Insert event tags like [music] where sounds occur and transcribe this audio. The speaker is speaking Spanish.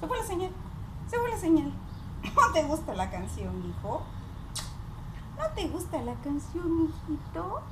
Se fue la señal. Se fue la señal. [laughs] ¿No te gusta la canción, hijo? ¿No te gusta la canción, hijito?